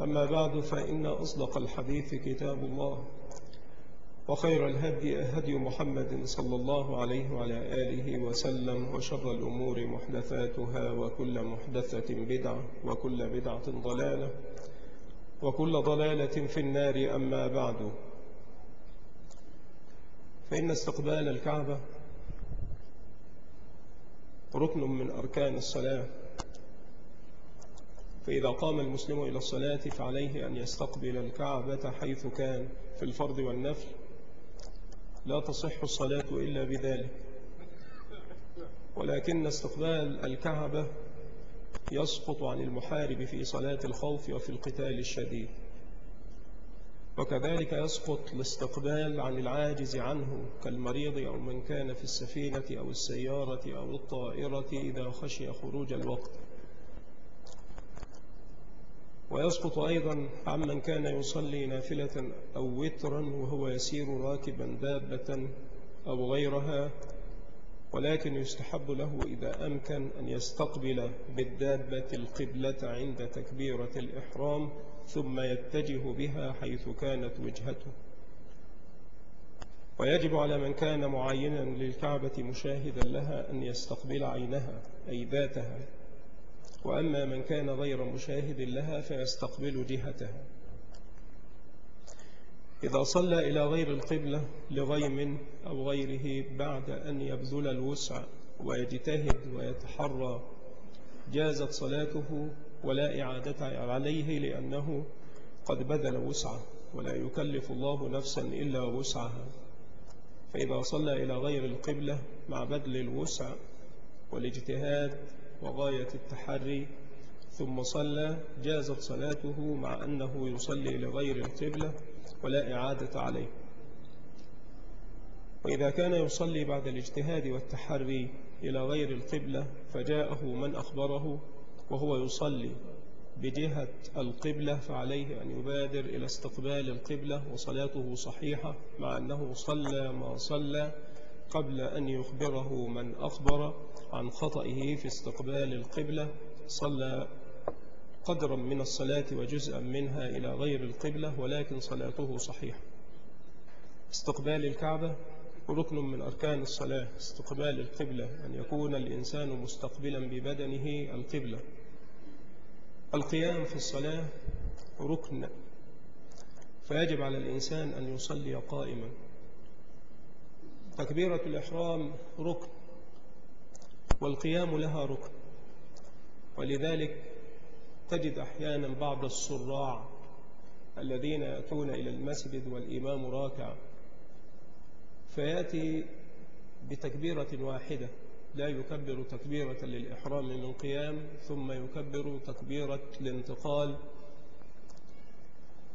أما بعد فإن أصدق الحديث كتاب الله وخير الهدي هدي محمد صلى الله عليه وعلى آله وسلم وشر الأمور محدثاتها وكل محدثة بدعة وكل بدعة ضلالة وكل ضلالة في النار أما بعد. فإن استقبال الكعبة ركن من أركان الصلاة فإذا قام المسلم إلى الصلاة فعليه أن يستقبل الكعبة حيث كان في الفرض والنفل. لا تصح الصلاة إلا بذلك. ولكن استقبال الكعبة يسقط عن المحارب في صلاة الخوف وفي القتال الشديد. وكذلك يسقط الاستقبال عن العاجز عنه كالمريض أو من كان في السفينة أو السيارة أو الطائرة إذا خشي خروج الوقت. ويسقط أيضا عمن كان يصلي نافلة أو وترا وهو يسير راكبا دابة أو غيرها ولكن يستحب له إذا أمكن أن يستقبل بالدابة القبلة عند تكبيرة الإحرام ثم يتجه بها حيث كانت وجهته. ويجب على من كان معينا للكعبة مشاهدا لها أن يستقبل عينها أي ذاتها. وأما من كان غير مشاهد لها فيستقبل جهتها إذا صلى إلى غير القبلة لغيم أو غيره بعد أن يبذل الوسع ويجتهد ويتحرى جازت صلاته ولا إعادة عليه لأنه قد بذل وسعه ولا يكلف الله نفسا إلا وسعها. فإذا صلى إلى غير القبلة مع بذل الوسع والاجتهاد وغاية التحري ثم صلى جازت صلاته مع أنه يصلي لغير القبلة ولا إعادة عليه. وإذا كان يصلي بعد الاجتهاد والتحري إلى غير القبلة فجاءه من أخبره وهو يصلي بجهة القبلة فعليه أن يبادر إلى استقبال القبلة وصلاته صحيحة مع أنه صلى ما صلى قبل أن يخبره من أخبر عن خطئه في استقبال القبلة صلى قدرا من الصلاة وجزءا منها إلى غير القبلة ولكن صلاته صحيحة. استقبال الكعبة ركن من أركان الصلاة. استقبال القبلة أن يكون الإنسان مستقبلا ببدنه القبلة. القيام في الصلاة ركن. فيجب على الإنسان أن يصلي قائما. تكبيرة الإحرام ركن والقيام لها ركن. ولذلك تجد أحيانا بعض الصراع الذين يأتون إلى المسجد والإمام راكع فيأتي بتكبيرة واحدة. لا يكبر تكبيرة للإحرام من قيام ثم يكبر تكبيرة الانتقال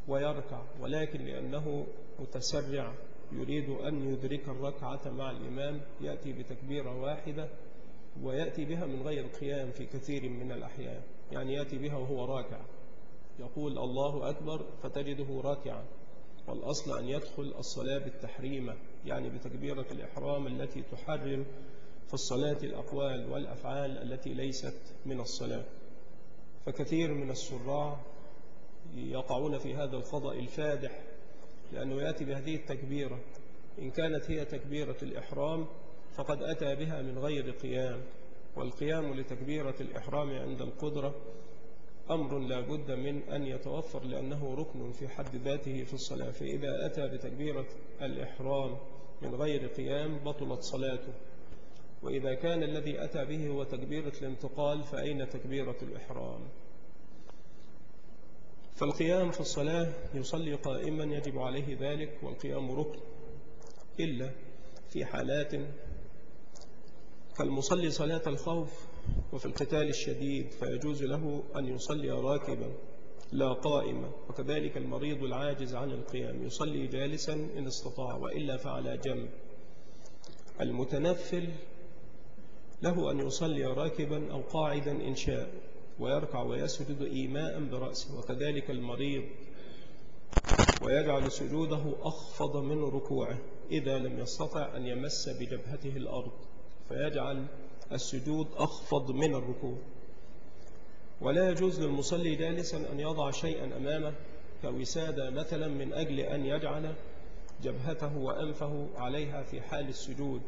ويركع ولكن لأنه متسرع. يريد أن يدرك الركعة مع الإمام يأتي بتكبيرة واحدة ويأتي بها من غير قيام في كثير من الأحيان. يعني يأتي بها وهو راكع. يقول الله أكبر فتجده راكعا. والأصل أن يدخل الصلاة بالتحريمة يعني بتكبيرة الإحرام التي تحرم في الصلاة الأقوال والأفعال التي ليست من الصلاة. فكثير من السراع يقعون في هذا الخطأ الفادح لأنه يأتي بهذه التكبيرة. إن كانت هي تكبيرة الإحرام فقد أتى بها من غير قيام. والقيام لتكبيرة الإحرام عند القدرة أمر لا بد من أن يتوفر لأنه ركن في حد ذاته في الصلاة. فإذا أتى بتكبيرة الإحرام من غير قيام بطلت صلاته. وإذا كان الذي أتى به هو تكبيرة الانتقال فأين تكبيرة الإحرام؟ فالقيام في الصلاة يصلي قائما يجب عليه ذلك والقيام ركن إلا في حالات كالمصلي صلاة الخوف وفي القتال الشديد فيجوز له أن يصلي راكبا لا قائما وكذلك المريض العاجز عن القيام يصلي جالسا إن استطاع وإلا فعلى جنب. المتنفل له أن يصلي راكبا أو قاعدا إن شاء. ويركع ويسجد إيماء برأسه وكذلك المريض ويجعل سجوده أخفض من ركوعه إذا لم يستطع أن يمس بجبهته الأرض فيجعل السجود أخفض من الركوع. ولا يجوز للمصلي جالسا أن يضع شيئا أمامه كوسادة مثلا من أجل أن يجعل جبهته وأنفه عليها في حال السجود.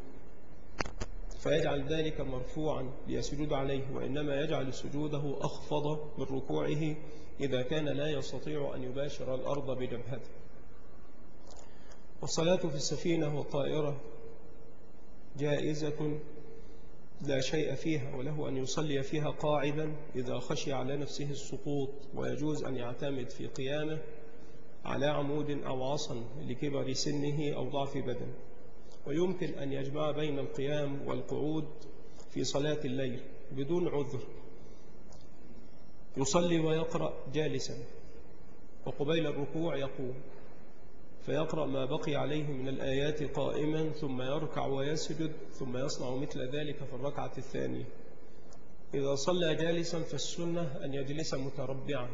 فيجعل ذلك مرفوعا ليسجد عليه وإنما يجعل سجوده أخفض من ركوعه إذا كان لا يستطيع أن يباشر الأرض بجبهته. والصلاة في السفينة والطائرة جائزة لا شيء فيها وله أن يصلي فيها قاعدا إذا خشي على نفسه السقوط ويجوز أن يعتمد في قيامه على عمود أو عصا لكبر سنه أو ضعف بدن ويمكن أن يجمع بين القيام والقعود في صلاة الليل بدون عذر. يصلي ويقرأ جالسا وقبيل الركوع يقوم فيقرأ ما بقي عليه من الآيات قائما ثم يركع ويسجد ثم يصنع مثل ذلك في الركعة الثانية. إذا صلى جالسا فالسنة أن يجلس متربعا.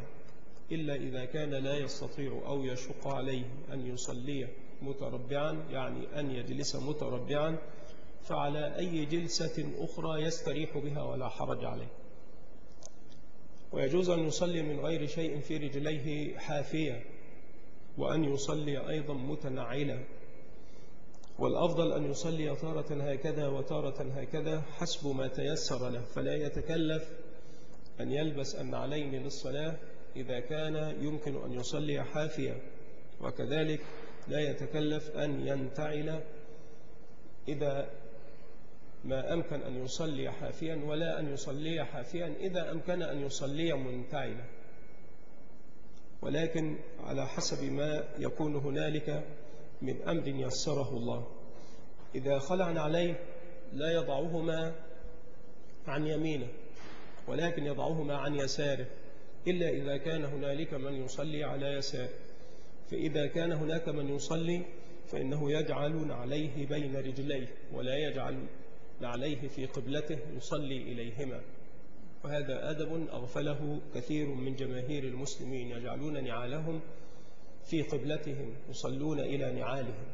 إلا إذا كان لا يستطيع أو يشق عليه أن يصلي متربعا يعني أن يجلس متربعا فعلى أي جلسة أخرى يستريح بها ولا حرج عليه. ويجوز أن يصلي من غير شيء في رجليه حافية وأن يصلي أيضا متنعلا. والأفضل أن يصلي تارة هكذا وتارة هكذا حسب ما تيسر له. فلا يتكلف أن يلبس النعلين للصلاة إذا كان يمكن أن يصلي حافيا وكذلك لا يتكلف أن ينتعل إذا ما أمكن أن يصلي حافيا ولا أن يصلي حافيا إذا أمكن أن يصلي منتعلا. ولكن على حسب ما يكون هنالك من أمر يسره الله. إذا خلعن عليه لا يضعهما عن يمينه ولكن يضعهما عن يساره. إلا إذا كان هنالك من يصلي على يساره. فإذا كان هناك من يصلي فإنه يجعل عليه بين رجليه ولا يجعل عليه في قبلته يصلي إليهما. وهذا أدب أغفله كثير من جماهير المسلمين يجعلون نعالهم في قبلتهم يصلون إلى نعالهم.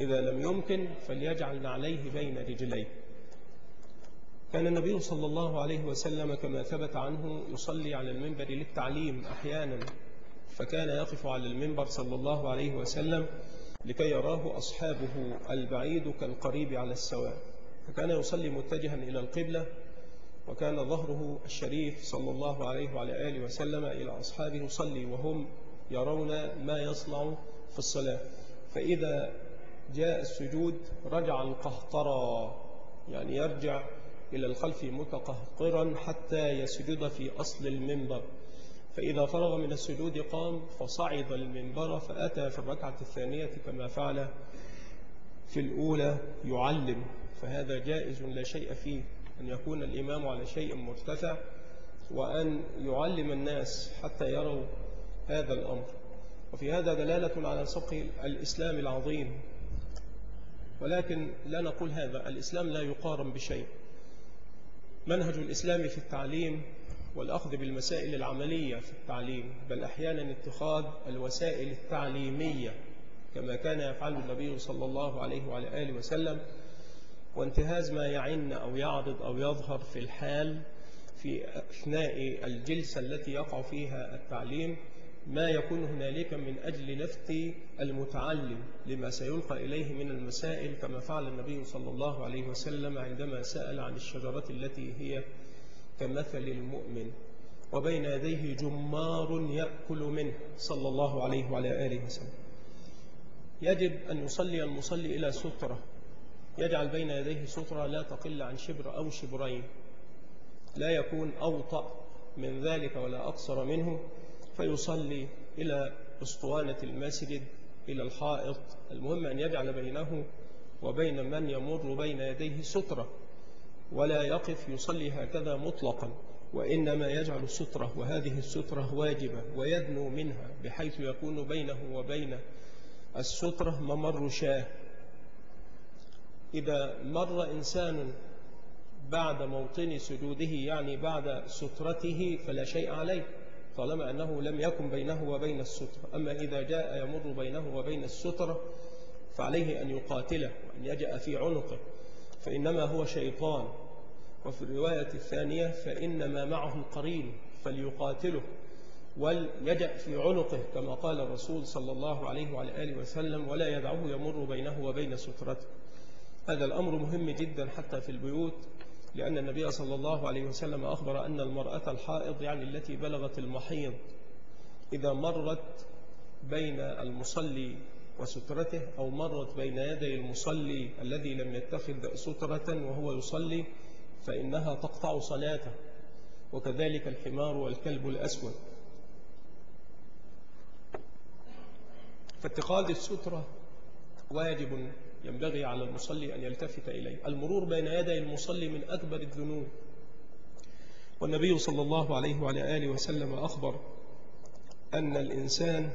إذا لم يمكن فليجعل نعليه بين رجليه. كان النبي صلى الله عليه وسلم كما ثبت عنه يصلي على المنبر للتعليم أحيانا فكان يقف على المنبر صلى الله عليه وسلم لكي يراه أصحابه البعيد كالقريب على السواء. فكان يصلي متجها إلى القبلة وكان ظهره الشريف صلى الله عليه وعلى آله وسلم إلى أصحابه يصلي وهم يرون ما يصنع في الصلاة. فإذا جاء السجود رجع القهطرى يعني يرجع إلى الخلف متقهقرا حتى يسجد في أصل المنبر. فإذا فرغ من السجود قام فصعد المنبر فأتى في الركعة الثانية كما فعل في الأولى يعلم. فهذا جائز لا شيء فيه أن يكون الإمام على شيء مرتفع وأن يعلم الناس حتى يروا هذا الأمر. وفي هذا دلالة على سبق الإسلام العظيم. ولكن لا نقول هذا الإسلام لا يقارن بشيء. منهج الإسلام في التعليم والأخذ بالمسائل العملية في التعليم بل أحيانا اتخاذ الوسائل التعليمية كما كان يفعل النبي صلى الله عليه وعلى آله وسلم وانتهاز ما يعن أو يعرض أو يظهر في الحال في أثناء الجلسة التي يقع فيها التعليم ما يكون هنالك من أجل لفت المتعلم لما سيلقى إليه من المسائل كما فعل النبي صلى الله عليه وسلم عندما سأل عن الشجرة التي هي كمثل المؤمن. وبين يديه جمار يأكل منه صلى الله عليه وعلى آله وسلم. يجب أن يصلي المصلي إلى سترة. يجعل بين يديه سترة لا تقل عن شبر أو شبرين. لا يكون أوطأ من ذلك ولا أقصر منه. فيصلي إلى أسطوانة المسجد إلى الحائط. المهم أن يجعل بينه وبين من يمر بين يديه سترة. ولا يقف يصلي هكذا مطلقا وإنما يجعل السترة وهذه السترة واجبة ويدنو منها بحيث يكون بينه وبين السترة ممر شاه. إذا مر إنسان بعد موطن سجوده يعني بعد سترته فلا شيء عليه. طالما أنه لم يكن بينه وبين السترة. أما إذا جاء يمر بينه وبين السترة فعليه أن يقاتله وأن يجأ في عنقه. فإنما هو شيطان. وفي الرواية الثانية فإنما معه القرين فليقاتله وليجأ في عنقه كما قال الرسول صلى الله عليه وعلى آله وسلم ولا يدعه يمر بينه وبين سترته. هذا الأمر مهم جدا حتى في البيوت. لأن النبي صلى الله عليه وسلم أخبر أن المرأة الحائض يعني التي بلغت المحيض إذا مرت بين المصلي وسترته أو مرت بين يدي المصلي الذي لم يتخذ سترة وهو يصلي فإنها تقطع صلاته وكذلك الحمار والكلب الأسود. فاتخاذ السترة واجب ينبغي على المصلي أن يلتفت إليه. المرور بين يدي المصلي من أكبر الذنوب. والنبي صلى الله عليه وعلى آله وسلم أخبر أن الإنسان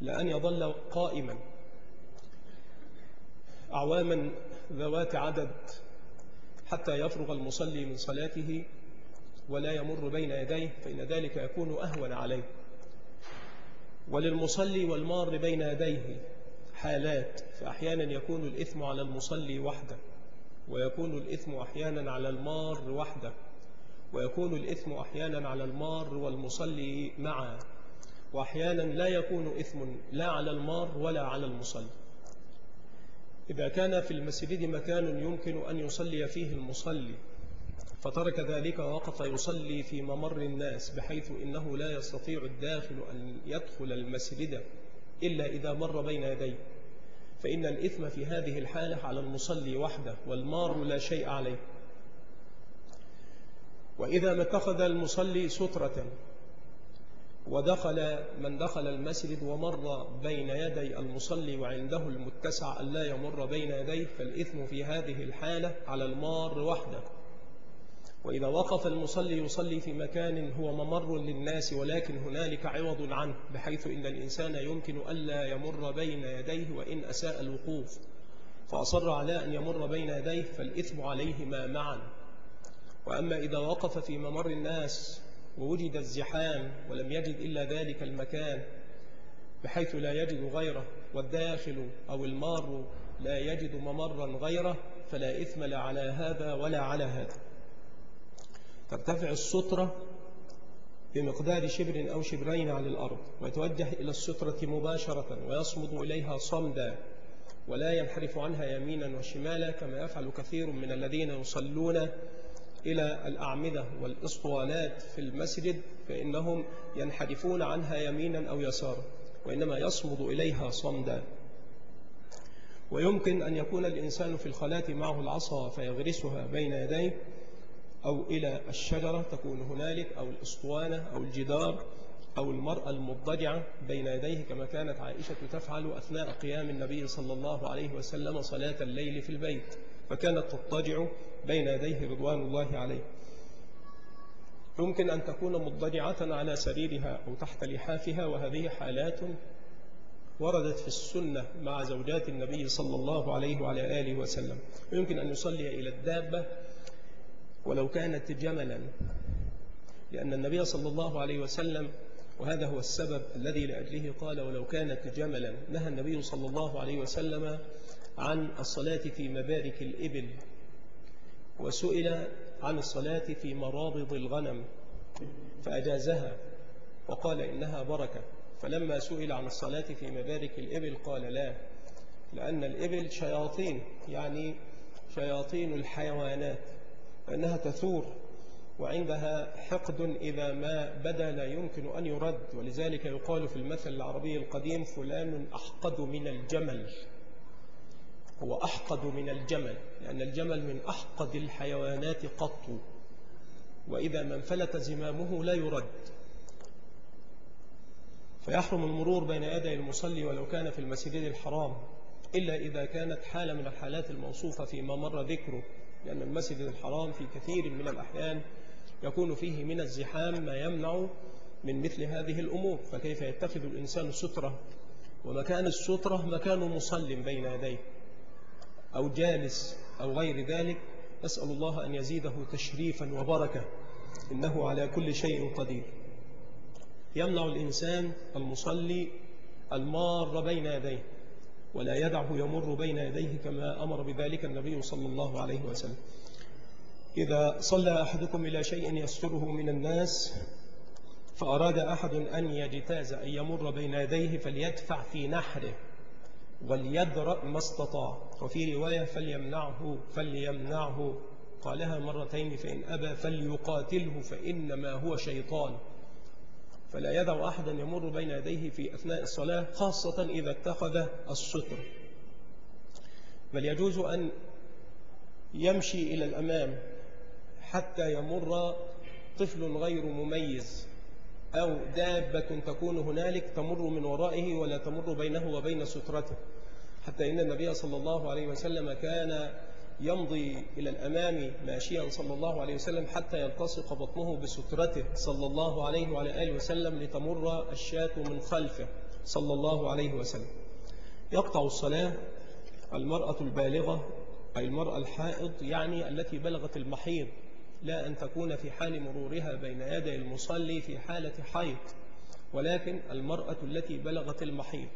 لأن يظل قائما أعواما ذوات عدد حتى يفرغ المصلي من صلاته ولا يمر بين يديه فإن ذلك يكون أهون عليه. وللمصلي والمار بين يديه حالات فأحيانا يكون الإثم على المصلي وحده ويكون الإثم أحيانا على المار وحده ويكون الإثم أحيانا على المار والمصلي معا وأحيانا لا يكون إثم لا على المار ولا على المصلي. إذا كان في المسجد مكان يمكن أن يصلي فيه المصلي فترك ذلك ووقف يصلي في ممر الناس بحيث إنه لا يستطيع الداخل أن يدخل المسجد. إلا إذا مر بين يديه فإن الإثم في هذه الحالة على المصلي وحده والمار لا شيء عليه. وإذا ما اتخذ المصلي سترة ودخل من دخل المسجد ومر بين يدي المصلي وعنده المتسع ألا يمر بين يديه فالإثم في هذه الحالة على المار وحده. وإذا وقف المصلي يصلي في مكان هو ممر للناس ولكن هنالك عوض عنه بحيث إن الإنسان يمكن ألا يمر بين يديه وإن أساء الوقوف. فأصر على أن يمر بين يديه فالإثم عليهما معا. وأما إذا وقف في ممر الناس ووجد الزحام ولم يجد إلا ذلك المكان بحيث لا يجد غيره والداخل أو المار لا يجد ممرا غيره فلا إثم لا على هذا ولا على هذا. ترتفع السترة بمقدار شبر أو شبرين عن الأرض ويتوجه إلى السترة مباشرة ويصمد إليها صمدا ولا ينحرف عنها يمينا وشمالا كما يفعل كثير من الذين يصلون إلى الأعمدة والإسطوانات في المسجد فإنهم ينحرفون عنها يمينا أو يسارا وإنما يصمد إليها صمدا. ويمكن أن يكون الإنسان في الخلاة معه العصا فيغرسها بين يديه أو إلى الشجرة تكون هنالك أو الإسطوانة أو الجدار أو المرأة المضجعة بين يديه كما كانت عائشة تفعل أثناء قيام النبي صلى الله عليه وسلم صلاة الليل في البيت فكانت تضطجع بين يديه رضوان الله عليه. يمكن أن تكون مضجعة على سريرها أو تحت لحافها وهذه حالات وردت في السنة مع زوجات النبي صلى الله عليه وعلى آله وسلم. يمكن أن يصلي إلى الدابة ولو كانت جملا لأن النبي صلى الله عليه وسلم وهذا هو السبب الذي لأجله قال ولو كانت جملا نهى النبي صلى الله عليه وسلم عن الصلاة في مبارك الإبل وسئل عن الصلاة في مرابض الغنم فأجازها وقال إنها بركة. فلما سئل عن الصلاة في مبارك الإبل قال لا لأن الإبل شياطين يعني شياطين الحيوانات. فإنها تثور وعندها حقد إذا ما بدا لا يمكن أن يرد. ولذلك يقال في المثل العربي القديم فلان أحقد من الجمل. هو أحقد من الجمل لأن الجمل من أحقد الحيوانات قط. وإذا ما انفلت زمامه لا يرد. فيحرم المرور بين يدي المصلي ولو كان في المسجد الحرام إلا إذا كانت حالة من الحالات الموصوفة فيما مر ذكره. لأن المسجد الحرام في كثير من الأحيان يكون فيه من الزحام ما يمنع من مثل هذه الأمور فكيف يتخذ الإنسان سترة؟ ومكان السترة مكان مصل بين يديه أو جالس أو غير ذلك نسأل الله أن يزيده تشريفا وبركة إنه على كل شيء قدير. يمنع الإنسان المصلي المار بين يديه. ولا يدعه يمر بين يديه كما أمر بذلك النبي صلى الله عليه وسلم. إذا صلى أحدكم إلى شيء يستره من الناس فأراد أحد أن يجتاز أن يمر بين يديه فليدفع في نحره وليدرأ ما استطاع. وفي رواية فليمنعه فليمنعه. قالها مرتين فإن أبى فليقاتله فإنما هو شيطان. فلا يدع أحدا يمر بين يديه في أثناء الصلاة خاصة إذا اتخذ الستر. بل يجوز أن يمشي إلى الأمام حتى يمر طفل غير مميز أو دابة تكون هنالك تمر من ورائه ولا تمر بينه وبين سترته. حتى إن النبي صلى الله عليه وسلم كان يمضي إلى الأمام ماشيا صلى الله عليه وسلم حتى يلتصق بطنه بسترته صلى الله عليه وعلى آله وسلم لتمر الشاة من خلفه صلى الله عليه وسلم. يقطع الصلاة المرأة البالغة أي المرأة الحائض يعني التي بلغت المحيض لا أن تكون في حال مرورها بين يدي المصلي في حالة حيض ولكن المرأة التي بلغت المحيض.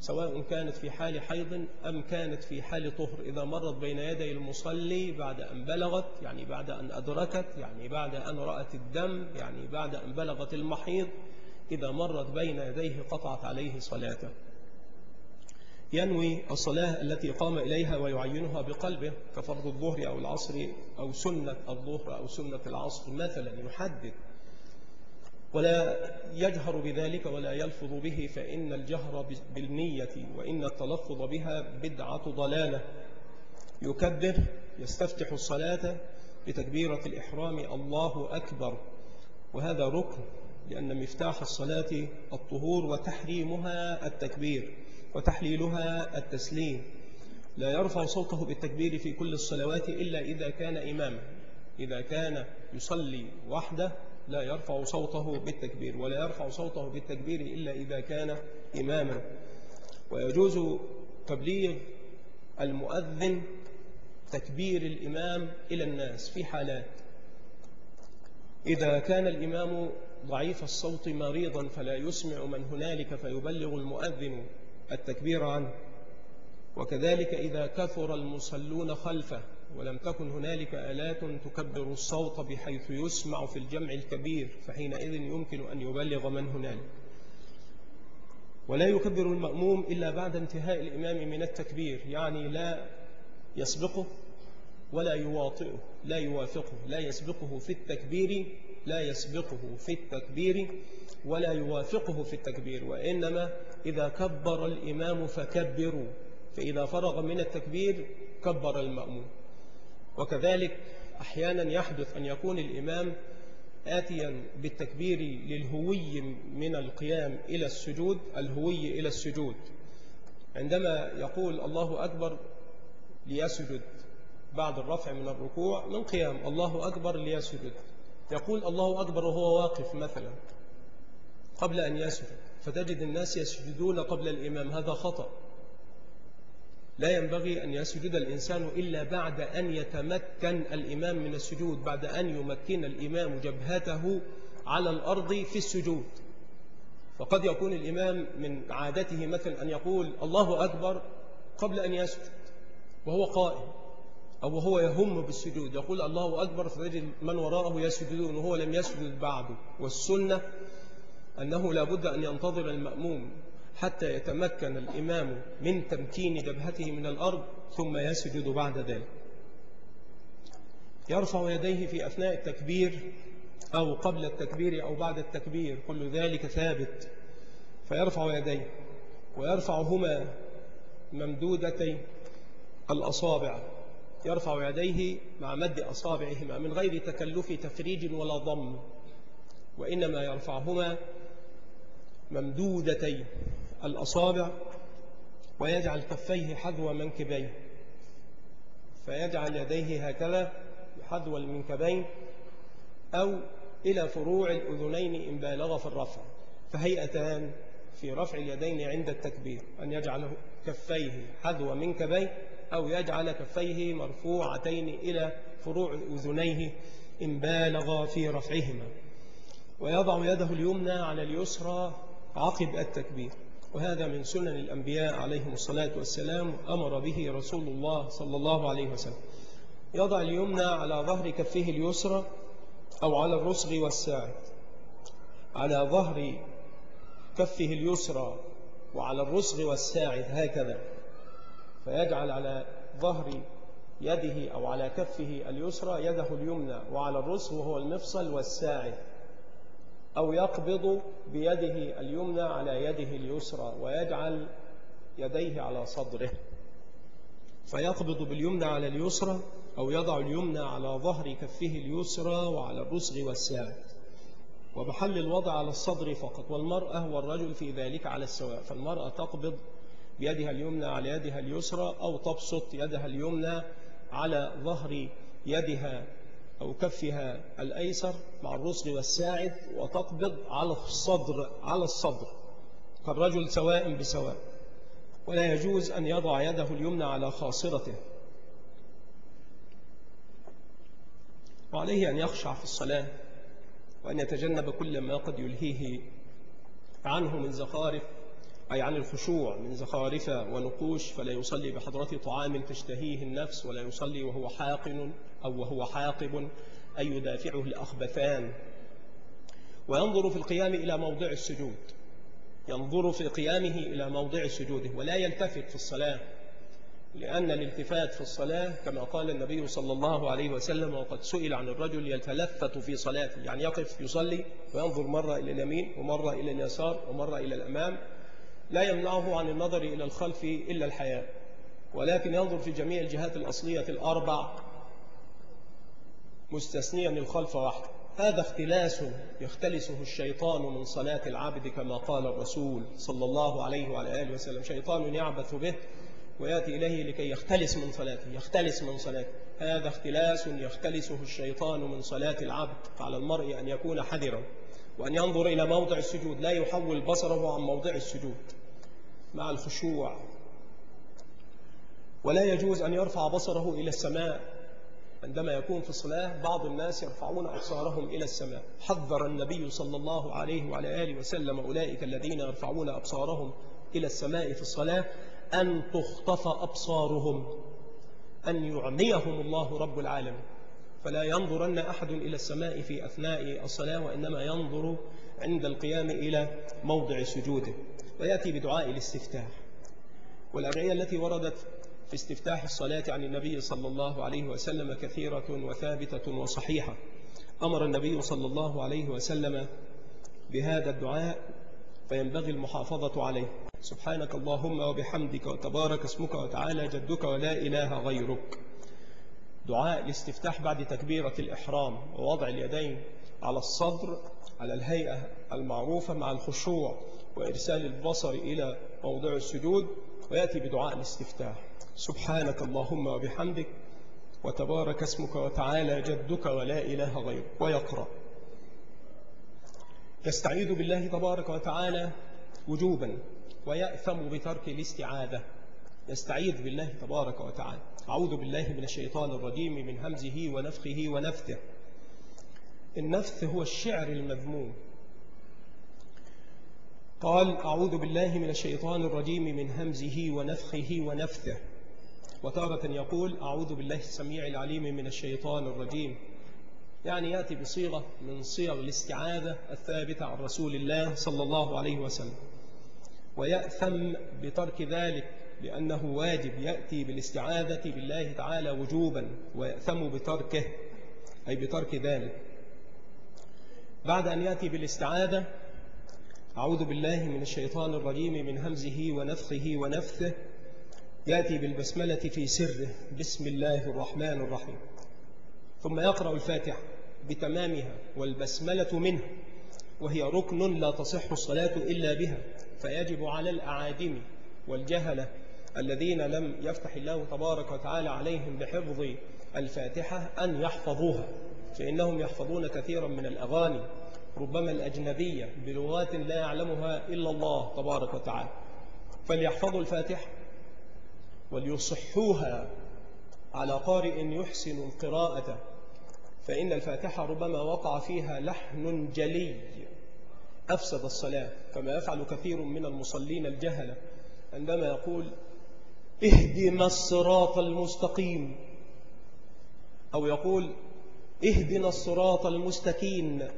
سواء كانت في حال حيض أم كانت في حال طهر. إذا مرت بين يدي المصلي بعد أن بلغت يعني بعد أن أدركت يعني بعد أن رأت الدم يعني بعد أن بلغت المحيض إذا مرت بين يديه قطعت عليه صلاته. ينوي الصلاة التي قام إليها ويعينها بقلبه كفرض الظهر أو العصر أو سنة الظهر أو سنة العصر مثلا يحدد ولا يجهر بذلك ولا يلفظ به فإن الجهر بالنية وإن التلفظ بها بدعة ضلالة. يكبر يستفتح الصلاة بتكبيرة الإحرام الله أكبر. وهذا ركن لأن مفتاح الصلاة الطهور وتحريمها التكبير وتحليلها التسليم. لا يرفع صوته بالتكبير في كل الصلوات إلا إذا كان إماما. إذا كان يصلي وحده لا يرفع صوته بالتكبير ولا يرفع صوته بالتكبير إلا إذا كان إماما. ويجوز تبليغ المؤذن تكبير الإمام إلى الناس في حالات. إذا كان الإمام ضعيف الصوت مريضا فلا يسمع من هنالك فيبلغ المؤذن التكبير عنه. وكذلك إذا كثر المصلون خلفه ولم تكن هنالك آلات تكبر الصوت بحيث يسمع في الجمع الكبير فحينئذ يمكن أن يبلغ من هنالك. ولا يكبر المأموم إلا بعد انتهاء الإمام من التكبير يعني لا يسبقه ولا يواطئه لا يوافقه لا يسبقه في التكبير لا يسبقه في التكبير ولا يوافقه في التكبير وإنما إذا كبر الإمام فكبروا فإذا فرغ من التكبير كبر المأموم. وكذلك أحيانا يحدث أن يكون الإمام آتيا بالتكبير للهوي من القيام إلى السجود الهوي إلى السجود. عندما يقول الله أكبر ليسجد بعد الرفع من الركوع من قيام الله أكبر ليسجد. يقول الله أكبر وهو واقف مثلا قبل أن يسجد فتجد الناس يسجدون قبل الإمام هذا خطأ. لا ينبغي أن يسجد الإنسان إلا بعد أن يتمكن الإمام من السجود بعد أن يمكن الإمام جبهته على الأرض في السجود. فقد يكون الإمام من عادته مثلا أن يقول الله أكبر قبل أن يسجد وهو قائم أو وهو يهم بالسجود يقول الله أكبر فتجد من وراءه يسجدون وهو لم يسجد بعده والسنة أنه لا بد أن ينتظر المأموم حتى يتمكن الإمام من تمكين جبهته من الأرض ثم يسجد بعد ذلك. يرفع يديه في أثناء التكبير أو قبل التكبير أو بعد التكبير كل ذلك ثابت. فيرفع يديه ويرفعهما ممدودتي الأصابع. يرفع يديه مع مد أصابعهما من غير تكلف تفريج ولا ضم وإنما يرفعهما ممدودتي الأصابع ويجعل كفيه حذو منكبيه فيجعل يديه هكذا حذو المنكبين أو إلى فروع الأذنين إن بالغ في الرفع. فهيئتان في رفع اليدين عند التكبير أن يجعل كفيه حذو منكبيه أو يجعل كفيه مرفوعتين إلى فروع أذنيه إن بالغ في رفعهما. ويضع يده اليمنى على اليسرى عقب التكبير. وهذا من سنن الأنبياء عليهم الصلاة والسلام أمر به رسول الله صلى الله عليه وسلم. يضع اليمنى على ظهر كفه اليسرى أو على الرسغ والساعد. على ظهر كفه اليسرى وعلى الرسغ والساعد هكذا. فيجعل على ظهر يده أو على كفه اليسرى يده اليمنى وعلى الرسغ وهو المفصل والساعد. أو يقبض بيده اليمنى على يده اليسرى ويجعل يديه على صدره. فيقبض باليمنى على اليسرى أو يضع اليمنى على ظهر كفه اليسرى وعلى الرسغ والساعد وبحل الوضع على الصدر فقط والمرأة والرجل في ذلك على السواء. فالمرأة تقبض بيدها اليمنى على يدها اليسرى أو تبسط يدها اليمنى على ظهر يدها أو كفها الأيسر مع الرسل والساعد وتقبض على الصدر على الصدر كالرجل سواء بسواء. ولا يجوز أن يضع يده اليمنى على خاصرته. وعليه أن يخشع في الصلاة وأن يتجنب كل ما قد يلهيه عنه من زخارف أي عن الخشوع من زخارف ونقوش فلا يصلي بحضرة طعام تشتهيه النفس ولا يصلي وهو حاقن أو وهو حاقب أي يدافعه الأخبثان. وينظر في القيام إلى موضع السجود. ينظر في قيامه إلى موضع سجوده ولا يلتفت في الصلاة لأن الالتفات في الصلاة كما قال النبي صلى الله عليه وسلم وقد سئل عن الرجل يتلفت في صلاته يعني يقف يصلي وينظر مرة إلى اليمين ومرة إلى اليسار ومرة إلى الأمام لا يمنعه عن النظر إلى الخلف إلا الحياة ولكن ينظر في جميع الجهات الأصلية الأربع مستثنيا الخلف وحده هذا اختلاس يختلسه الشيطان من صلاة العبد كما قال الرسول صلى الله عليه وعلى آله وسلم. شيطان يعبث به ويأتي إليه لكي يختلس من صلاته يختلس من صلاته. هذا اختلاس يختلسه الشيطان من صلاة العبد فعلى المرء أن يكون حذرا وأن ينظر إلى موضع السجود. لا يحول بصره عن موضع السجود. مع الخشوع. ولا يجوز أن يرفع بصره إلى السماء. عندما يكون في الصلاة بعض الناس يرفعون أبصارهم إلى السماء. حذر النبي صلى الله عليه وعلى آله وسلم أولئك الذين يرفعون أبصارهم إلى السماء في الصلاة أن تخطف أبصارهم أن يعميهم الله رب العالمين. فلا ينظرن أحد إلى السماء في أثناء الصلاة وإنما ينظر عند القيام إلى موضع سجوده. ويأتي بدعاء الاستفتاح. والأدعية التي وردت في استفتاح الصلاة عن النبي صلى الله عليه وسلم كثيرة وثابتة وصحيحة. أمر النبي صلى الله عليه وسلم بهذا الدعاء فينبغي المحافظة عليه. سبحانك اللهم وبحمدك وتبارك اسمك وتعالى جدك ولا إله غيرك. دعاء الاستفتاح بعد تكبيرة الإحرام ووضع اليدين على الصدر على الهيئة المعروفة مع الخشوع وإرسال البصر إلى موضع السجود ويأتي بدعاء الاستفتاح. سبحانك اللهم وبحمدك وتبارك اسمك وتعالى جدك ولا إله غيرك ويقرأ. يستعيذ بالله تبارك وتعالى وجوبا ويأثم بترك الاستعاذة. يستعيذ بالله تبارك وتعالى. أعوذ بالله من الشيطان الرجيم من همزه ونفخه ونفثه. النفث هو الشعر المذموم. قال أعوذ بالله من الشيطان الرجيم من همزه ونفخه ونفثه. وتارة يقول أعوذ بالله السميع العليم من الشيطان الرجيم. يعني يأتي بصيغة من صيغ الاستعاذة الثابتة عن رسول الله صلى الله عليه وسلم. ويأثم بترك ذلك لأنه واجب يأتي بالاستعاذة بالله تعالى وجوبا ويأثم بتركه أي بترك ذلك. بعد أن يأتي بالاستعاذة أعوذ بالله من الشيطان الرجيم من همزه ونفخه ونفثه يأتي بالبسملة في سره. بسم الله الرحمن الرحيم. ثم يقرأ الفاتحة بتمامها والبسملة منه وهي ركن لا تصح الصلاة إلا بها فيجب على الأعادم والجهلة الذين لم يفتح الله تبارك وتعالى عليهم بحفظ الفاتحة أن يحفظوها فإنهم يحفظون كثيرا من الأغاني. ربما الأجنبية بلغات لا يعلمها إلا الله تبارك وتعالى. فليحفظوا الفاتحة وليصحوها على قارئ يحسن القراءة فإن الفاتحة ربما وقع فيها لحن جلي. أفسد الصلاة كما يفعل كثير من المصلين الجهلة عندما يقول اهدنا الصراط المستقيم أو يقول اهدنا الصراط المستكين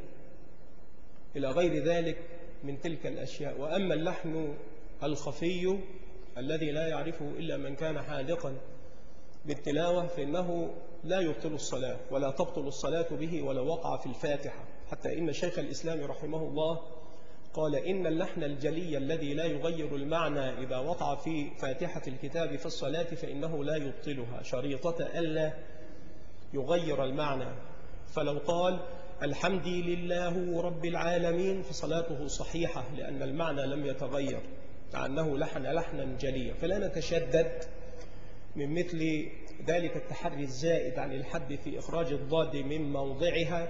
إلى غير ذلك من تلك الأشياء. وأما اللحن الخفي الذي لا يعرفه إلا من كان حاذقا بالتلاوة فإنه لا يبطل الصلاة ولا تبطل الصلاة به ولو وقع في الفاتحة. حتى إن شيخ الإسلام رحمه الله قال إن اللحن الجلي الذي لا يغير المعنى إذا وقع في فاتحة الكتاب في الصلاة فإنه لا يبطلها. شريطة ألا يغير المعنى. فلو قال الحمد لله رب العالمين فصلاته صحيحة لأن المعنى لم يتغير مع أنه لحن لحنا جليا فلا نتشدد من مثل ذلك التحري الزائد عن الحد في إخراج الضاد من موضعها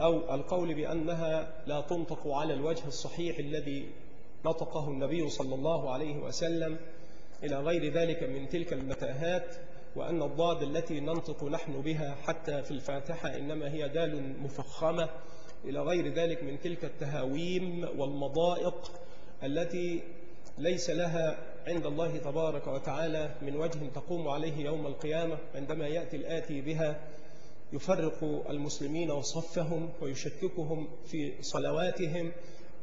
أو القول بأنها لا تنطق على الوجه الصحيح الذي نطقه النبي صلى الله عليه وسلم إلى غير ذلك من تلك المتاهات. وأن الضاد التي ننطق نحن بها حتى في الفاتحة إنما هي دال مفخمة إلى غير ذلك من تلك التهاويم والمضائق التي ليس لها عند الله تبارك وتعالى من وجه تقوم عليه يوم القيامة عندما يأتي الآتي بها يفرق المسلمين وصفهم ويشككهم في صلواتهم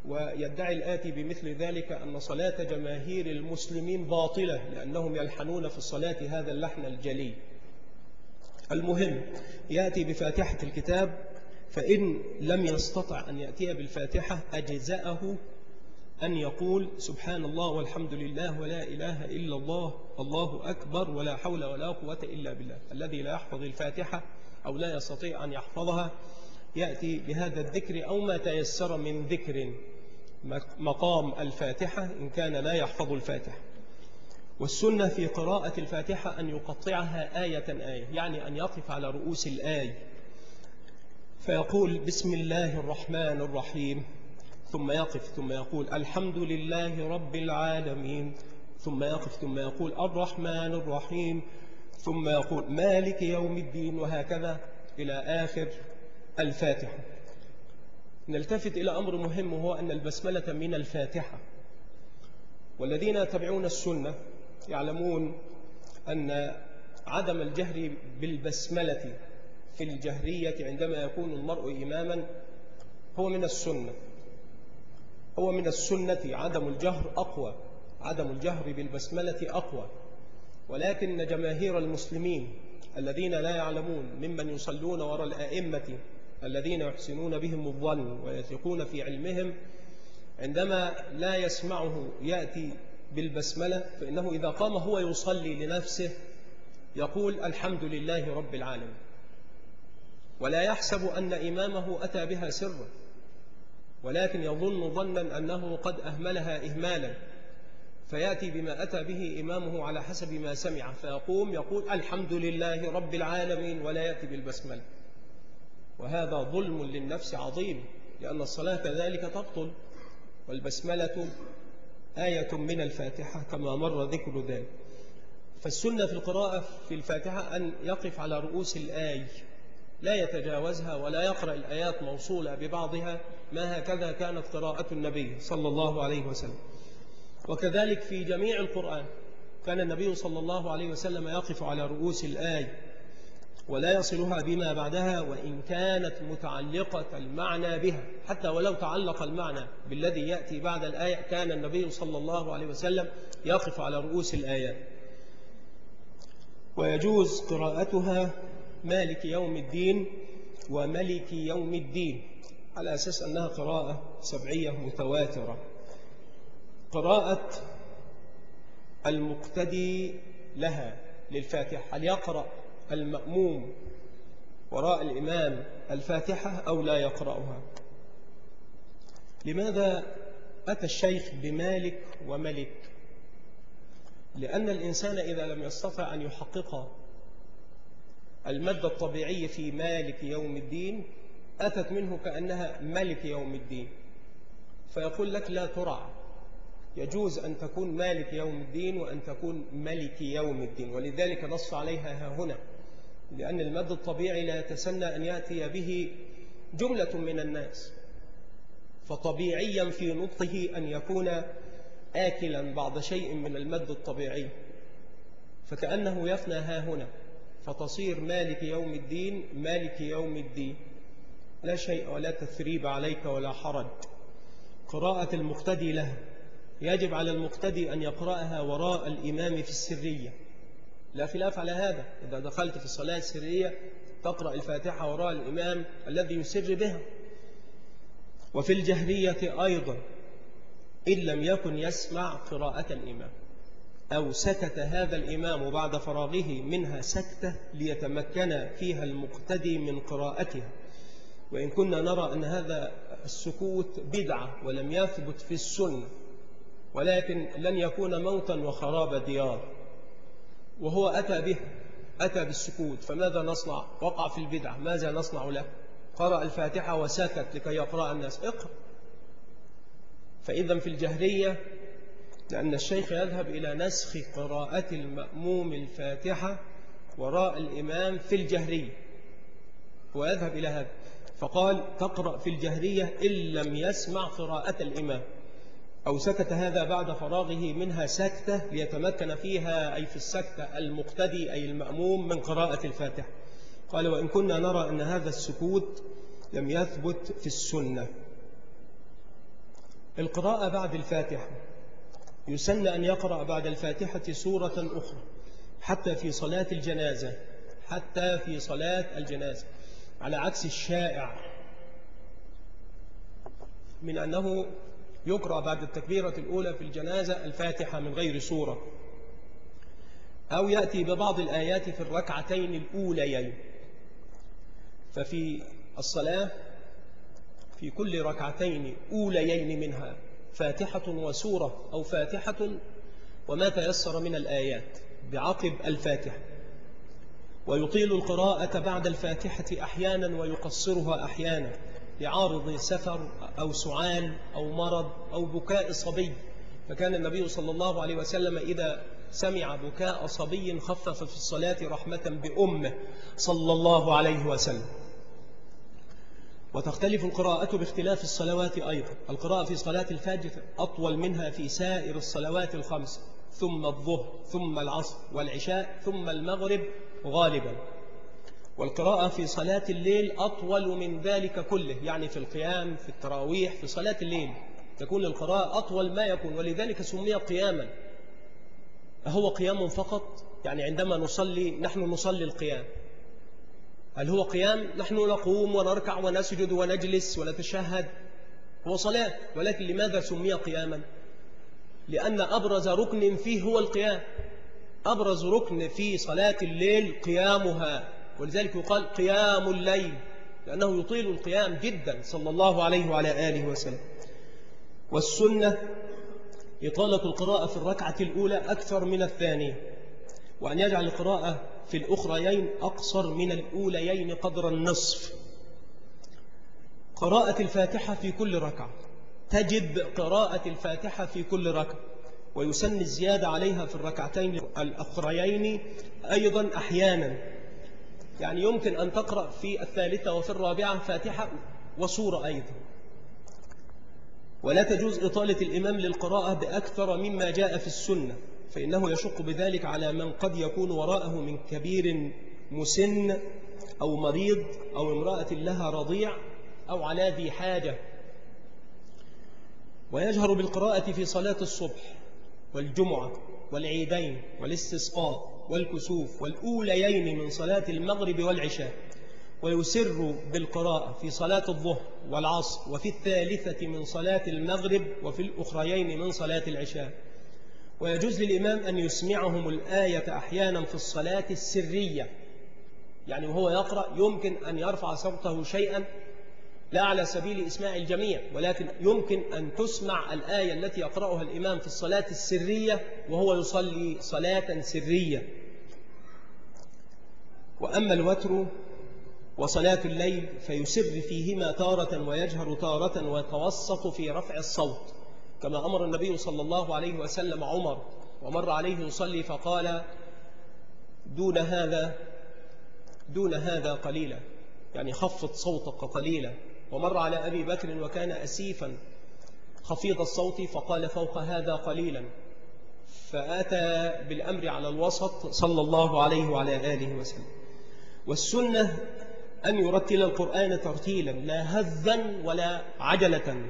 ويدعي الآتي بمثل ذلك أن صلاة جماهير المسلمين باطلة لأنهم يلحنون في الصلاة هذا اللحن الجلي. المهم يأتي بفاتحة الكتاب فإن لم يستطع أن يأتي بالفاتحة أجزأه أن يقول سبحان الله والحمد لله ولا إله إلا الله الله أكبر ولا حول ولا قوة إلا بالله. الذي لا يحفظ الفاتحة أو لا يستطيع أن يحفظها يأتي بهذا الذكر أو ما تيسر من ذكر مقام الفاتحة إن كان لا يحفظ الفاتحة. والسنة في قراءة الفاتحة أن يقطعها آية آية يعني أن يقف على رؤوس الآية فيقول بسم الله الرحمن الرحيم ثم يقف ثم يقول الحمد لله رب العالمين ثم يقف ثم يقول الرحمن الرحيم ثم يقول مالك يوم الدين وهكذا إلى آخر الفاتحة. نلتفت إلى أمر مهم وهو أن البسملة من الفاتحة. والذين يتبعون السنة يعلمون أن عدم الجهر بالبسملة في الجهرية عندما يكون المرء إماما هو من السنة. هو من السنة عدم الجهر أقوى عدم الجهر بالبسملة أقوى. ولكن جماهير المسلمين الذين لا يعلمون ممن يصلون وراء الآئمة الذين يحسنون بهم الظن ويثقون في علمهم عندما لا يسمعه يأتي بالبسملة فإنه إذا قام هو يصلي لنفسه يقول الحمد لله رب العالمين. ولا يحسب أن إمامه أتى بها سرا ولكن يظن ظنا أنه قد أهملها إهمالا فيأتي بما أتى به إمامه على حسب ما سمع فيقوم يقول الحمد لله رب العالمين ولا يأتي بالبسملة. وهذا ظلم للنفس عظيم لأن الصلاة كذلك تبطل. والبسملة آية من الفاتحة كما مر ذكر ذلك. فالسنة في القراءة في الفاتحة أن يقف على رؤوس الآي لا يتجاوزها ولا يقرأ الآيات موصولة ببعضها ما هكذا كانت قراءة النبي صلى الله عليه وسلم. وكذلك في جميع القرآن كان النبي صلى الله عليه وسلم يقف على رؤوس الآي. ولا يصلها بما بعدها وإن كانت متعلقة المعنى بها حتى ولو تعلق المعنى بالذي يأتي بعد الآية كان النبي صلى الله عليه وسلم يقف على رؤوس الآيات ويجوز قراءتها مالك يوم الدين وملك يوم الدين على أساس أنها قراءة سبعية متواترة. قراءة المقتدي لها للفاتحة هل يقرأ؟ المأموم وراء الإمام الفاتحة أو لا يقرأها. لماذا أتى الشيخ بمالك وملك؟ لأن الإنسان إذا لم يستطع أن يحقق المد الطبيعي في مالك يوم الدين أتت منه كأنها ملك يوم الدين. فيقول لك لا ترع. يجوز أن تكون مالك يوم الدين وأن تكون ملك يوم الدين ولذلك نص عليها ها هنا. لأن المد الطبيعي لا يتسنى أن يأتي به جملة من الناس فطبيعيا في نطقه أن يكون آكلا بعض شيء من المد الطبيعي فكأنه يفنى ها هنا فتصير مالك يوم الدين مالك يوم الدين. لا شيء ولا تثريب عليك ولا حرج. قراءة المقتدي لها يجب على المقتدي أن يقرأها وراء الإمام في السرية. لا خلاف على هذا. إذا دخلت في الصلاة السرية تقرأ الفاتحة وراء الإمام الذي يسر بها. وفي الجهرية أيضا إن لم يكن يسمع قراءة الإمام أو سكت هذا الإمام بعد فراغه منها سكتة ليتمكن فيها المقتدي من قراءتها. وإن كنا نرى أن هذا السكوت بدعة ولم يثبت في السنة ولكن لن يكون موتا وخراب ديار. وهو أتى به أتى بالسكوت فماذا نصنع؟ وقع في البدعة ماذا نصنع له؟ قرأ الفاتحة وسكت لكي يقرأ الناس. اقرأ. فإذا في الجهرية لأن الشيخ يذهب إلى نسخ قراءة المأموم الفاتحة وراء الإمام في الجهرية ويذهب إلى هذا. فقال تقرأ في الجهرية إن لم يسمع قراءة الإمام. أو سكت هذا بعد فراغه منها سكتة ليتمكن فيها أي في السكتة المقتدي أي المأموم من قراءة الفاتحة. قال وإن كنا نرى أن هذا السكوت لم يثبت في السنة. القراءة بعد الفاتحة. يسن أن يقرأ بعد الفاتحة سورة أخرى حتى في صلاة الجنازة حتى في صلاة الجنازة على عكس الشائع. من أنه يقرأ بعد التكبيرة الأولى في الجنازة الفاتحة من غير سورة. أو يأتي ببعض الآيات في الركعتين الأوليين. ففي الصلاة في كل ركعتين أوليين منها فاتحة وسورة أو فاتحة وما تيسر من الآيات بعقب الفاتحة. ويطيل القراءة بعد الفاتحة أحيانا ويقصرها أحيانا. لعارض سفر أو سعال أو مرض أو بكاء صبي. فكان النبي صلى الله عليه وسلم إذا سمع بكاء صبي خفف في الصلاة رحمة بأمه صلى الله عليه وسلم. وتختلف القراءة باختلاف الصلوات أيضا. القراءة في صلاة الفجر أطول منها في سائر الصلوات الخمس ثم الظهر ثم العصر والعشاء ثم المغرب غالبا. والقراءة في صلاة الليل أطول من ذلك كله يعني في القيام في التراويح في صلاة الليل. تكون القراءة أطول ما يكون ولذلك سمي قياما. أهو قيام فقط؟ يعني عندما نصلي نحن نصلي القيام. هل هو قيام؟ نحن نقوم ونركع ونسجد ونجلس ونتشهد. هو صلاة ولكن لماذا سمي قياما؟ لأن أبرز ركن فيه هو القيام. أبرز ركن في صلاة الليل قيامها. ولذلك يقال قيام الليل لأنه يطيل القيام جدا صلى الله عليه وعلى آله وسلم. والسنة إطالة القراءة في الركعة الأولى أكثر من الثانية وأن يجعل القراءة في الأخريين أقصر من الأوليين قدر النصف. قراءة الفاتحة في كل ركعة تجب قراءة الفاتحة في كل ركعة ويسن الزيادة عليها في الركعتين الأخريين أيضا أحيانا. يعني يمكن أن تقرأ في الثالثة وفي الرابعة فاتحة وصورة أيضا. ولا تجوز إطالة الإمام للقراءة بأكثر مما جاء في السنة فإنه يشق بذلك على من قد يكون وراءه من كبير مسن أو مريض أو امرأة لها رضيع أو على ذي حاجة. ويجهر بالقراءة في صلاة الصبح والجمعة والعيدين والاستسقاء. والكسوف والأوليين من صلاة المغرب والعشاء ويسر بالقراءة في صلاة الظهر والعصر وفي الثالثة من صلاة المغرب وفي الأخريين من صلاة العشاء. ويجوز للإمام أن يسمعهم الآية أحيانا في الصلاة السرية يعني وهو يقرأ يمكن أن يرفع صوته شيئا لا على سبيل إسماع الجميع ولكن يمكن أن تسمع الآية التي يقرأها الإمام في الصلاة السرية وهو يصلي صلاة سرية. وأما الوتر وصلاة الليل فيسر فيهما تارة ويجهر تارة ويتوسط في رفع الصوت كما أمر النبي صلى الله عليه وسلم عمر ومر عليه يصلي فقال دون هذا دون هذا قليلا. يعني خفض صوتك قليلا. ومر على أبي بكر وكان أسيفا خفيض الصوت فقال فوق هذا قليلا. فأتى بالأمر على الوسط صلى الله عليه وعلى آله وسلم. والسنة أن يرتل القرآن ترتيلا لا هذا ولا عجلة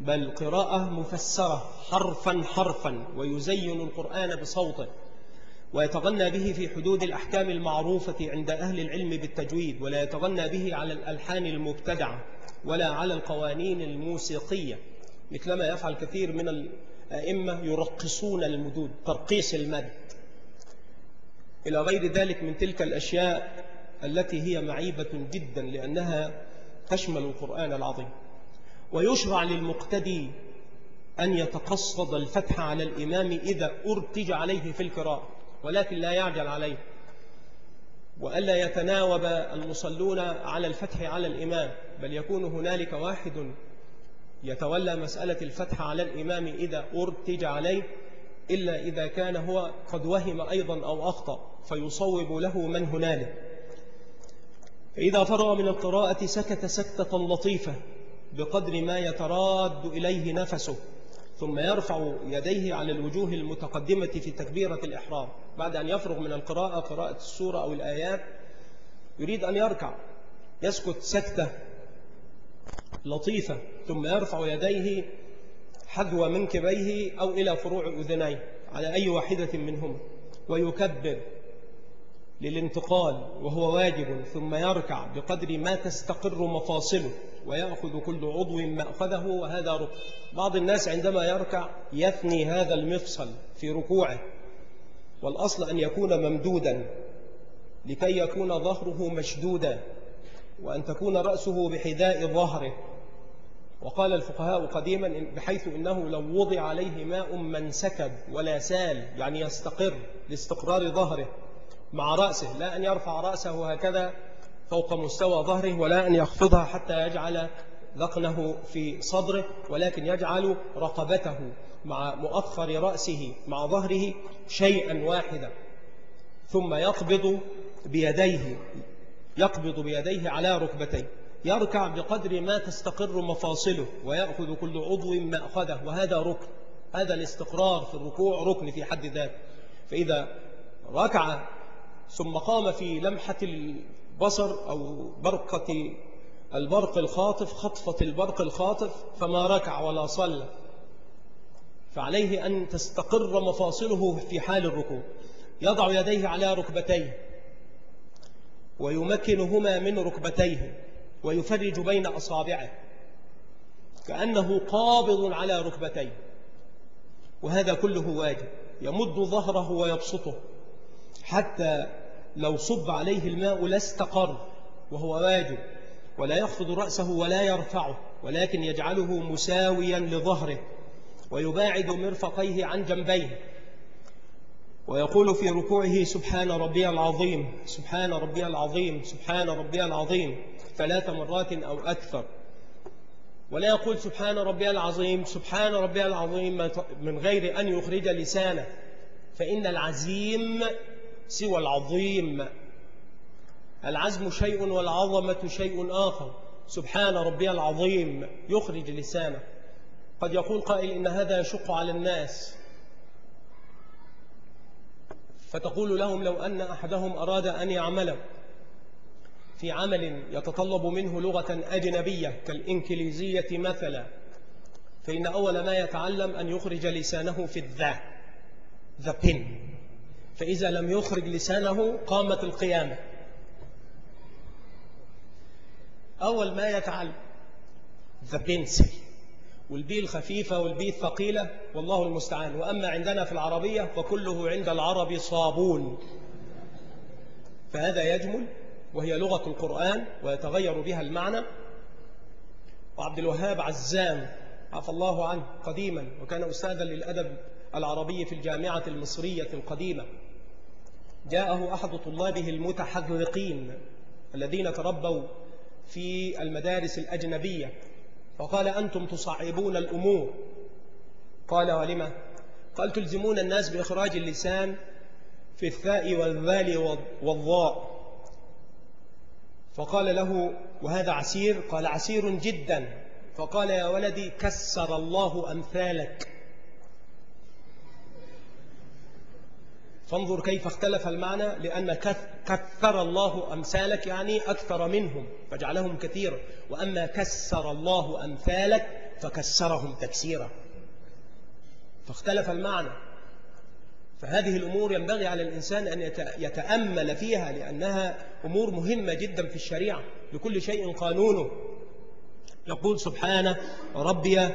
بل قراءة مفسرة حرفا حرفا ويزين القرآن بصوته ويتغنى به في حدود الأحكام المعروفة عند أهل العلم بالتجويد ولا يتغنى به على الألحان المبتدعة. ولا على القوانين الموسيقية مثلما يفعل كثير من الأئمة يرقصون المدود ترقيص المد. إلى غير ذلك من تلك الأشياء التي هي معيبة جدا لأنها تشمل القرآن العظيم. ويشرع للمقتدي أن يتقصد الفتح على الإمام إذا أرتج عليه في القراءة ولكن لا يعجل عليه. وألا يتناوب المصلون على الفتح على الإمام بل يكون هنالك واحد يتولى مسألة الفتح على الإمام إذا أرتج عليه إلا إذا كان هو قد وهم أيضا أو أخطأ فيصوب له من هنالك. فإذا فرغ من القراءة سكت سكتة لطيفة بقدر ما يتراد إليه نفسه ثم يرفع يديه على الوجوه المتقدمة في تكبيرة الإحرام. بعد أن يفرغ من القراءة قراءة السورة أو الآيات يريد أن يركع يسكت سكتة لطيفة ثم يرفع يديه حذو منكبيه أو إلى فروع أذنيه على أي واحدة منهما ويكبر للانتقال وهو واجب ثم يركع بقدر ما تستقر مفاصله ويأخذ كل عضو مأخذه وهذا ركع بعض الناس عندما يركع يثني هذا المفصل في ركوعه. والأصل أن يكون ممدودا لكي يكون ظهره مشدودا وأن تكون رأسه بحذاء ظهره. وقال الفقهاء قديما بحيث إنه لو وضع عليه ماء منسكب ولا سال يعني يستقر لاستقرار ظهره مع رأسه لا أن يرفع رأسه هكذا فوق مستوى ظهره ولا أن يخفضها حتى يجعل ذقنه في صدره ولكن يجعل رقبته مع مؤخر رأسه مع ظهره شيئا واحدا. ثم يقبض بيديه يقبض بيديه على ركبتيه. يركع بقدر ما تستقر مفاصله ويأخذ كل عضو ما أخذه. وهذا ركن هذا الاستقرار في الركوع ركن في حد ذاته. فإذا ركع ثم قام في لمحة البصر أو برقة البرق الخاطف خطفة البرق الخاطف فما ركع ولا صلى. فعليه أن تستقر مفاصله في حال الركوع. يضع يديه على ركبتيه ويمكنهما من ركبتيه ويفرج بين أصابعه كأنه قابض على ركبتيه. وهذا كله واجب يمد ظهره ويبسطه حتى لو صب عليه الماء لاستقر وهو واجب. ولا يخفض رأسه ولا يرفعه ولكن يجعله مساويا لظهره ويباعد مرفقيه عن جنبيه. ويقول في ركوعه سبحان ربي العظيم سبحان ربي العظيم سبحان ربي العظيم ثلاث مرات أو أكثر. ولا يقول سبحان ربي العظيم سبحان ربي العظيم من غير أن يخرج لسانه فإن العزيم سوى العظيم. العزم شيء والعظمة شيء آخر. سبحان ربي العظيم. يخرج لسانه. قد يقول قائل إن هذا يشق على الناس. فتقول لهم لو أن أحدهم أراد أن يعمل في عمل يتطلب منه لغة أجنبية كالإنكليزية مثلا. فإن أول ما يتعلم أن يخرج لسانه في الذا the pin. فإذا لم يخرج لسانه قامت القيامة. أول ما يتعلم the pencil وال B الخفيفة وال P الثقيلة والله المستعان. وأما عندنا في العربية فكله عند العرب صابون. فهذا يجمل وهي لغة القرآن ويتغير بها المعنى. وعبد الوهاب عزام عفى الله عنه قديما وكان أستاذا للأدب العربي في الجامعة المصرية القديمة. جاءه أحد طلابه المتحذقين الذين تربوا في المدارس الأجنبية. فقال أنتم تصعبون الأمور. قال ولما؟ قال تلزمون الناس بإخراج اللسان في الثاء والذال والضاء. فقال له وهذا عسير؟ قال عسير جدا. فقال يا ولدي كسر الله أمثالك. فانظر كيف اختلف المعنى لأن كثر الله أمثالك يعني أكثر منهم فجعلهم كثيرا. وأما كسر الله أمثالك فكسرهم تكسيرا. فاختلف المعنى. فهذه الأمور ينبغي على الإنسان أن يتأمل فيها لأنها أمور مهمة جدا في الشريعة. لكل شيء قانونه. يقول سبحانه ربي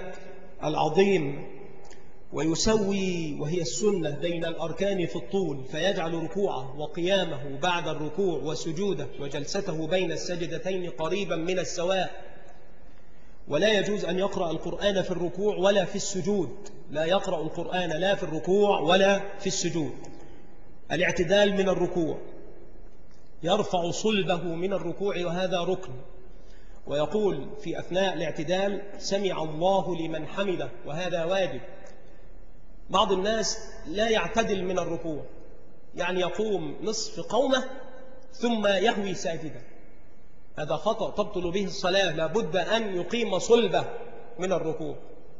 العظيم. ويسوي وهي السنة بين الأركان في الطول فيجعل ركوعه وقيامه بعد الركوع وسجوده وجلسته بين السجدتين قريبا من السواء. ولا يجوز أن يقرأ القرآن في الركوع ولا في السجود. لا يقرأ القرآن لا في الركوع ولا في السجود. الاعتدال من الركوع. يرفع صلبه من الركوع وهذا ركن. ويقول في أثناء الاعتدال سمع الله لمن حمده وهذا واجب. بعض الناس لا يعتدل من الركوع يعني يقوم نصف قومه ثم يهوي ساجدا. هذا خطأ تبطل به الصلاة لابد أن يقيم صلبه من الركوع.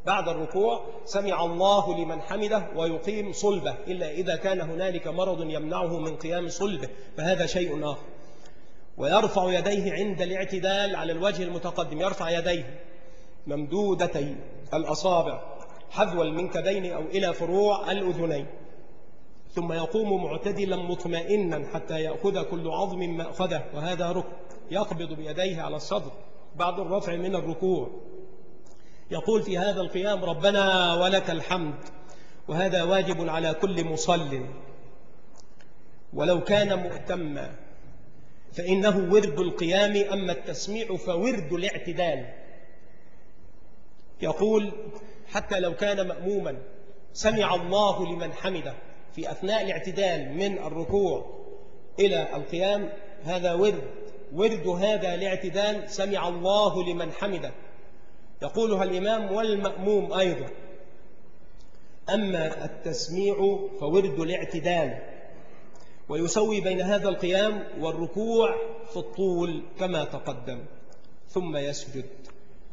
بعد الركوع سمع الله لمن حمده ويقيم صلبه إلا إذا كان هنالك مرض يمنعه من قيام صلبه فهذا شيء آخر. ويرفع يديه عند الاعتدال على الوجه المتقدم يرفع يديه ممدودتي الأصابع. حذو المنكبين أو إلى فروع الأذنين. ثم يقوم معتدلا مطمئنا حتى يأخذ كل عظم مأخذه وهذا ركن يقبض بيديه على الصدر بعد الرفع من الركوع. يقول في هذا القيام ربنا ولك الحمد. وهذا واجب على كل مصل. ولو كان مؤتما فإنه ورد القيام أما التسميع فورد الاعتدال. يقول حتى لو كان مأموما سمع الله لمن حمده. في أثناء الاعتدال من الركوع إلى القيام هذا ورد. ورد هذا الاعتدال سمع الله لمن حمده. يقولها الإمام والمأموم أيضا. أما التسميع فورد الاعتدال. ويسوي بين هذا القيام والركوع في الطول كما تقدم. ثم يسجد.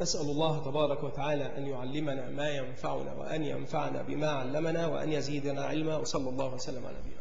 نسأل الله تبارك وتعالى أن يعلمنا ما ينفعنا وأن ينفعنا بما علمنا وأن يزيدنا علما وصلى الله وسلم على نبينا